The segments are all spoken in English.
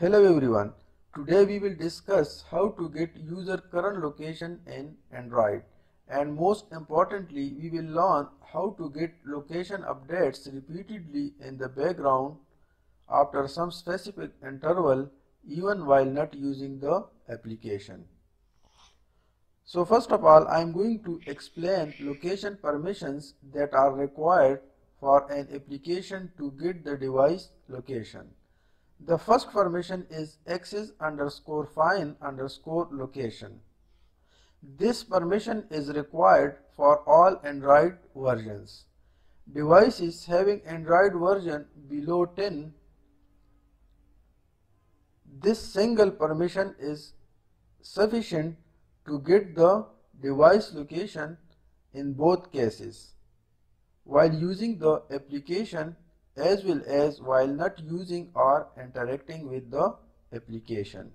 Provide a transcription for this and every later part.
Hello everyone. Today we will discuss how to get user current location in Android and most importantly we will learn how to get location updates repeatedly in the background after some specific interval even while not using the application. So first of all I am going to explain location permissions that are required for an application to get the device location. The first permission is access underscore fine underscore location. This permission is required for all Android versions. Devices having Android version below 10, this single permission is sufficient to get the device location in both cases while using the application as well as while not using or interacting with the application.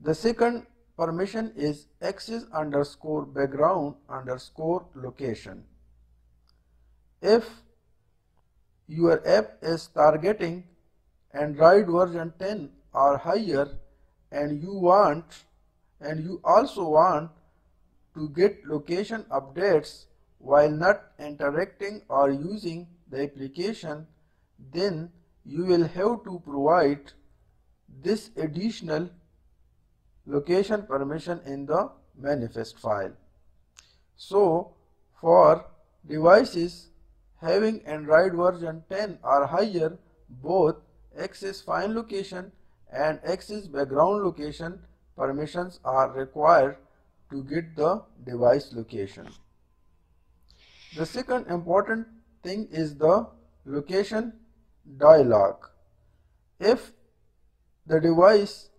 The second permission is access underscore background underscore location. If your app is targeting Android version 10 or higher and you want and you also want to get location updates while not interacting or using the application then you will have to provide this additional location permission in the manifest file. So for devices having Android version 10 or higher both access fine location and access background location permissions are required to get the device location. The second important thing is the location dialog. If the device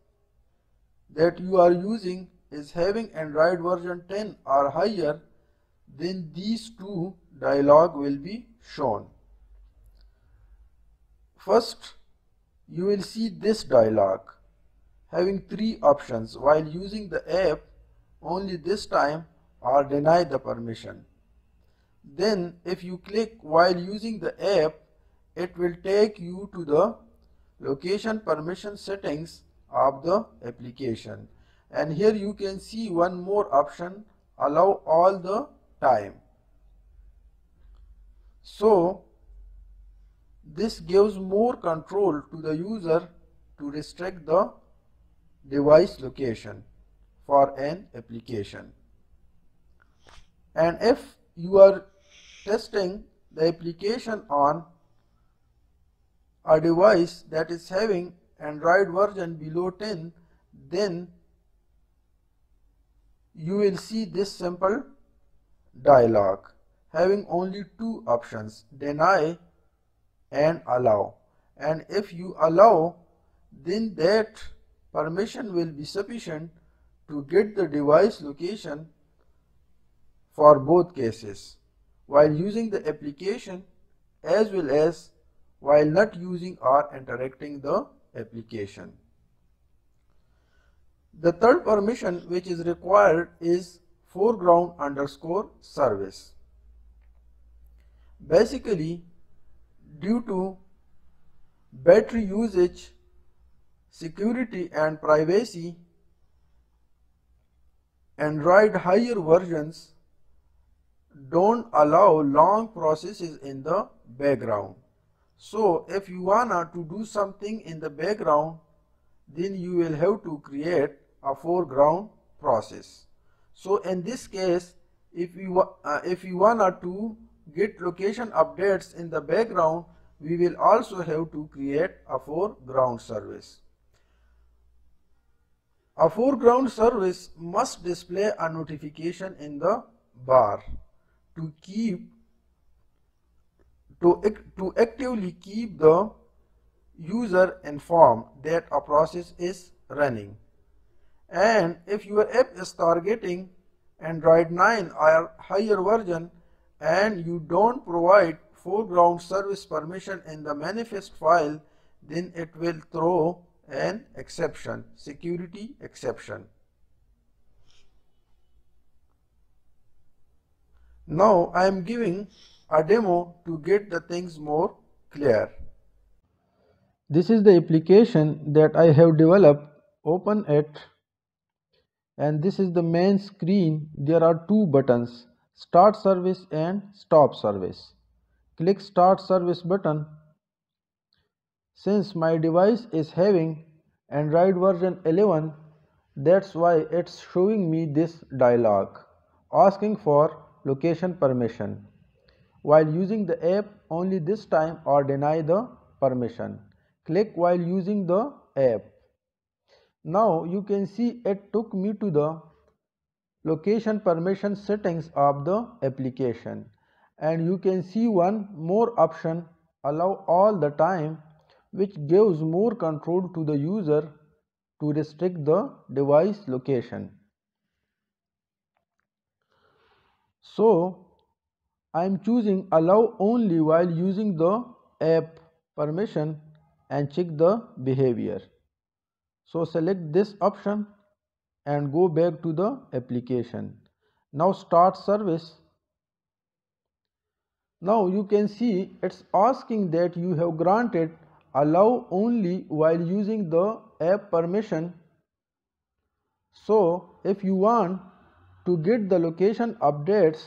that you are using is having Android version 10 or higher, then these two dialog will be shown. First, you will see this dialog having three options while using the app only this time or deny the permission. Then if you click while using the app, it will take you to the location permission settings of the application. And here you can see one more option, allow all the time. So this gives more control to the user to restrict the device location for an application. And if you are testing the application on a device that is having Android version below 10 then you will see this simple dialog having only two options deny and allow. And if you allow then that permission will be sufficient to get the device location for both cases while using the application as well as while not using or interacting the application. The third permission which is required is foreground underscore service. Basically, due to battery usage, security and privacy, Android higher versions don't allow long processes in the background. So if you wanna to do something in the background, then you will have to create a foreground process. So in this case, if you uh, if you wanna to get location updates in the background, we will also have to create a foreground service. A foreground service must display a notification in the bar to keep to, to actively keep the user informed that a process is running. And if your app is targeting Android 9 or higher version and you don't provide foreground service permission in the manifest file, then it will throw an exception, security exception. Now I am giving a demo to get the things more clear. this is the application that I have developed open it and this is the main screen. There are two buttons start service and stop service. Click start service button. Since my device is having Android version 11 that's why it's showing me this dialog asking for location permission while using the app only this time or deny the permission click while using the app. Now you can see it took me to the location permission settings of the application and you can see one more option allow all the time which gives more control to the user to restrict the device location. So I am choosing allow only while using the app permission and check the behavior. So select this option and go back to the application. Now start service. Now you can see it's asking that you have granted allow only while using the app permission. So if you want to get the location updates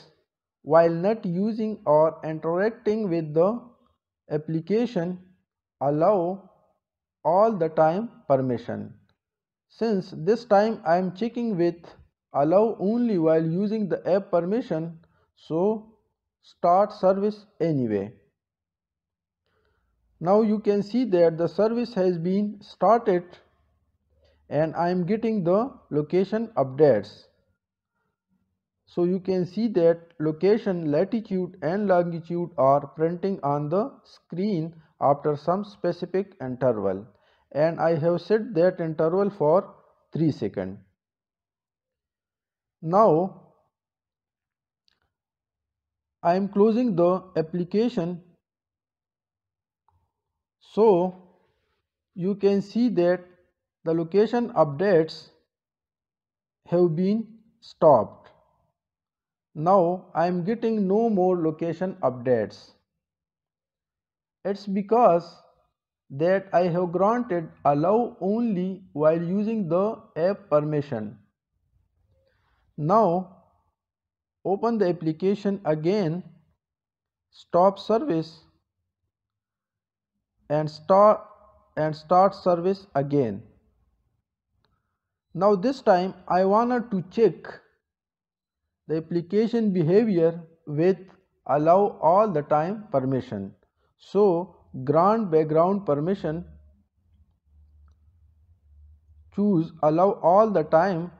while not using or interacting with the application allow all the time permission. Since this time I am checking with allow only while using the app permission so start service anyway. Now you can see that the service has been started and I am getting the location updates. So you can see that location latitude and longitude are printing on the screen after some specific interval and I have set that interval for 3 seconds. Now I am closing the application so you can see that the location updates have been stopped. Now I am getting no more location updates. It's because that I have granted allow only while using the app permission. Now open the application again, stop service and start and start service again. Now this time I wanted to check the application behavior with allow all the time permission. So grant background permission choose allow all the time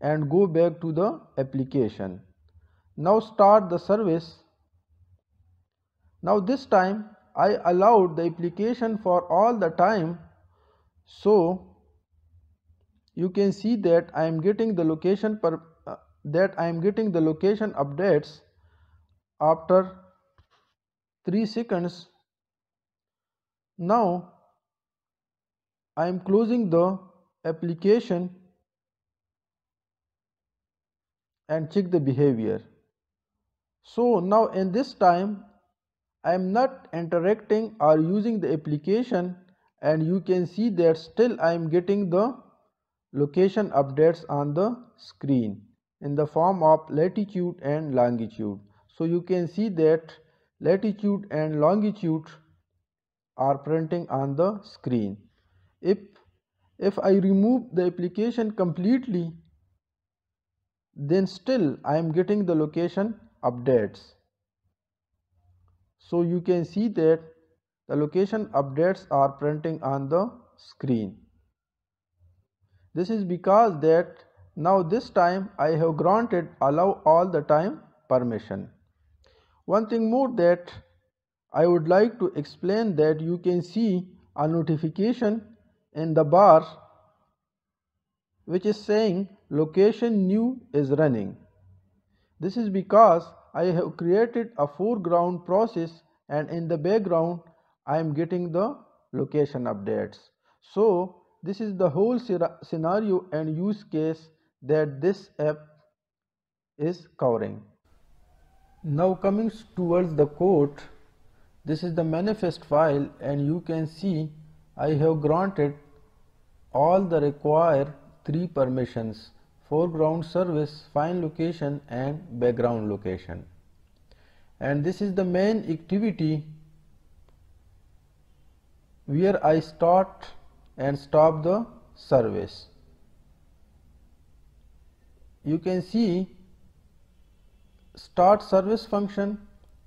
and go back to the application. Now start the service. Now this time I allowed the application for all the time. So you can see that I am getting the location per that I am getting the location updates after 3 seconds. Now I am closing the application and check the behavior. So now in this time I am not interacting or using the application and you can see that still I am getting the location updates on the screen in the form of latitude and longitude so you can see that latitude and longitude are printing on the screen. If, if I remove the application completely, then still I am getting the location updates. So you can see that the location updates are printing on the screen. This is because that now this time I have granted allow all the time permission. One thing more that I would like to explain that you can see a notification in the bar which is saying location new is running. This is because I have created a foreground process and in the background I am getting the location updates. So this is the whole scenario and use case that this app is covering. Now coming towards the code, this is the manifest file and you can see I have granted all the required three permissions foreground service, fine location and background location. And this is the main activity where I start and stop the service. You can see start service function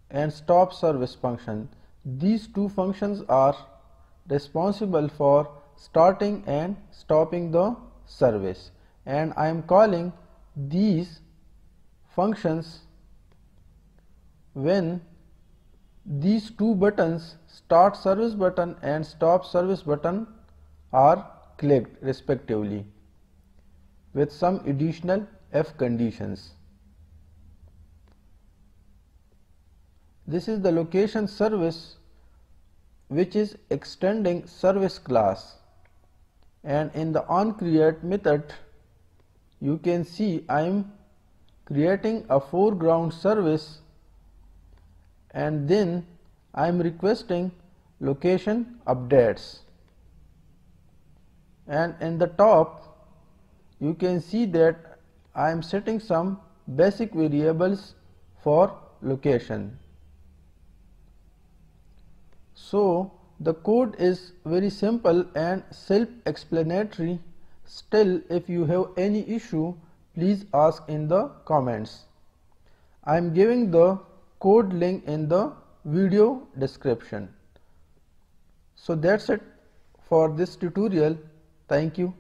and stop service function. These two functions are responsible for starting and stopping the service and I am calling these functions when these two buttons start service button and stop service button are clicked respectively with some additional if conditions. This is the location service which is extending service class. And in the onCreate method you can see I am creating a foreground service. And then I am requesting location updates. And in the top you can see that I am setting some basic variables for location. So, the code is very simple and self-explanatory. Still, if you have any issue, please ask in the comments. I am giving the code link in the video description. So that's it for this tutorial. Thank you.